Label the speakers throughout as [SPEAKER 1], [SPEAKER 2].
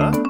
[SPEAKER 1] 감사합니다.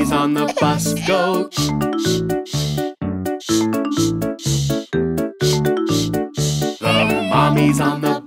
[SPEAKER 1] Monkeys on the bus. Go. The mommy's on the